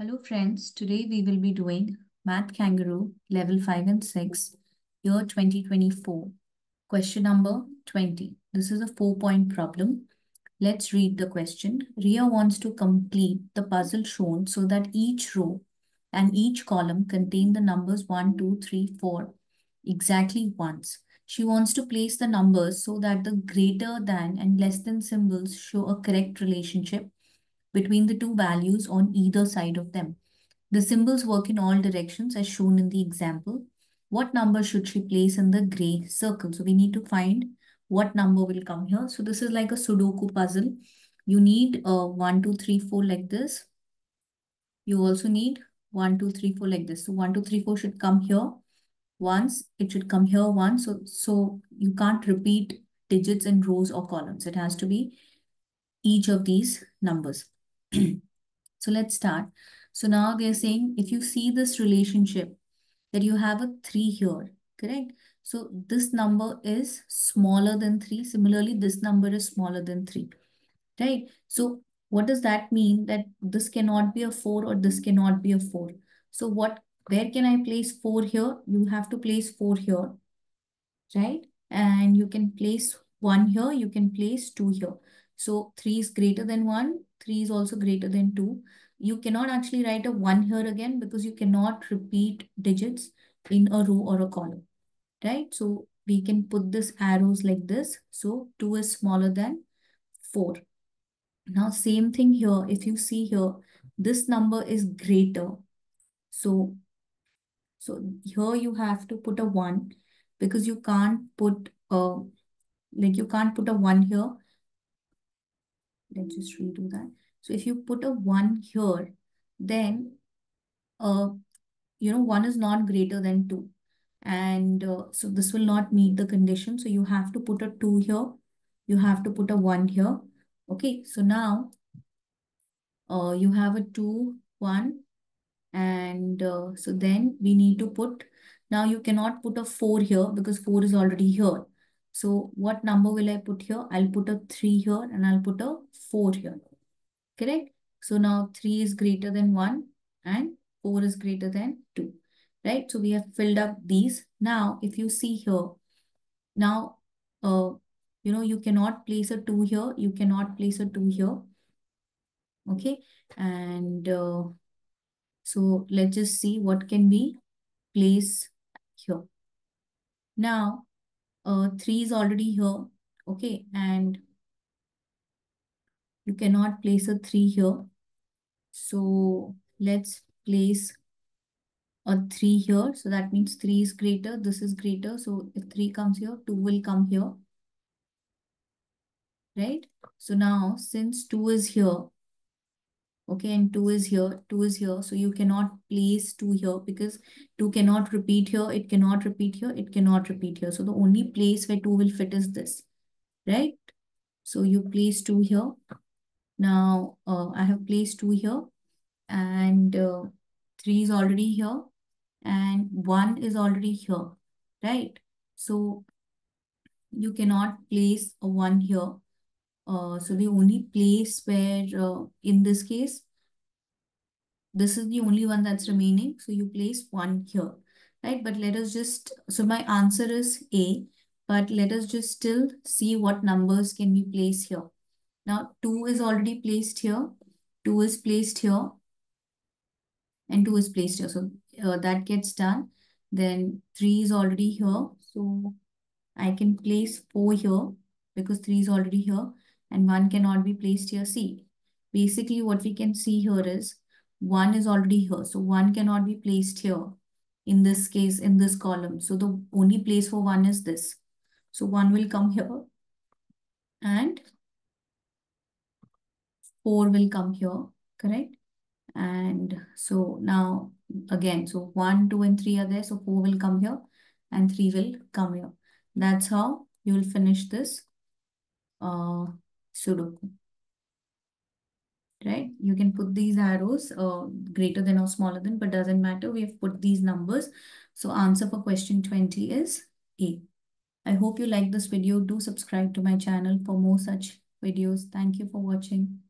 Hello friends, today we will be doing Math Kangaroo level 5 and 6, year 2024. Question number 20. This is a four point problem. Let's read the question. Ria wants to complete the puzzle shown so that each row and each column contain the numbers 1, 2, 3, 4 exactly once. She wants to place the numbers so that the greater than and less than symbols show a correct relationship between the two values on either side of them. The symbols work in all directions as shown in the example. What number should she place in the gray circle? So we need to find what number will come here. So this is like a Sudoku puzzle. You need a uh, 1, 2, 3, 4 like this. You also need 1, 2, 3, 4 like this. So 1, 2, 3, 4 should come here once. It should come here once. So, so you can't repeat digits in rows or columns. It has to be each of these numbers. So let's start. So now they're saying if you see this relationship that you have a 3 here, correct? So this number is smaller than 3. Similarly, this number is smaller than 3, right? So what does that mean? That this cannot be a 4 or this cannot be a 4. So what, where can I place 4 here? You have to place 4 here, right? And you can place 1 here, you can place 2 here. So 3 is greater than 1, 3 is also greater than 2. You cannot actually write a 1 here again because you cannot repeat digits in a row or a column, right? So we can put this arrows like this. So 2 is smaller than 4. Now same thing here. If you see here, this number is greater. So, so here you have to put a 1 because you can't put a, like you can't put a 1 here let's just redo that. So if you put a 1 here, then, uh, you know, 1 is not greater than 2. And uh, so this will not meet the condition. So you have to put a 2 here. You have to put a 1 here. Okay, so now uh, you have a 2, 1. And uh, so then we need to put, now you cannot put a 4 here because 4 is already here. So what number will I put here? I'll put a 3 here and I'll put a 4 here. Correct? So now 3 is greater than 1 and 4 is greater than 2. Right? So we have filled up these. Now, if you see here, now, uh, you know, you cannot place a 2 here. You cannot place a 2 here. Okay? And uh, so let's just see what can be placed here. Now, uh, 3 is already here. Okay, and you cannot place a 3 here. So let's place a 3 here. So that means 3 is greater. This is greater. So if 3 comes here, 2 will come here. Right? So now since 2 is here, okay and 2 is here 2 is here. So you cannot place 2 here because 2 cannot repeat here it cannot repeat here it cannot repeat here. So the only place where 2 will fit is this right? So you place 2 here. Now uh, i have placed 2 here and uh, 3 is already here and 1 is already here right? So you cannot place a 1 here so the only place where, uh, in this case, this is the only one that's remaining. So you place one here, right? But let us just, so my answer is A, but let us just still see what numbers can be placed here. Now 2 is already placed here, 2 is placed here, and 2 is placed here. So uh, that gets done. Then 3 is already here. So I can place 4 here because 3 is already here and 1 cannot be placed here. See, basically what we can see here is 1 is already here. So 1 cannot be placed here in this case, in this column. So the only place for 1 is this. So 1 will come here and 4 will come here, correct? And so now again, so 1, 2 and 3 are there. So 4 will come here and 3 will come here. That's how you will finish this uh, Sudoku. Right? You can put these arrows uh, greater than or smaller than, but doesn't matter. We have put these numbers. So answer for question 20 is A. I hope you like this video. Do subscribe to my channel for more such videos. Thank you for watching.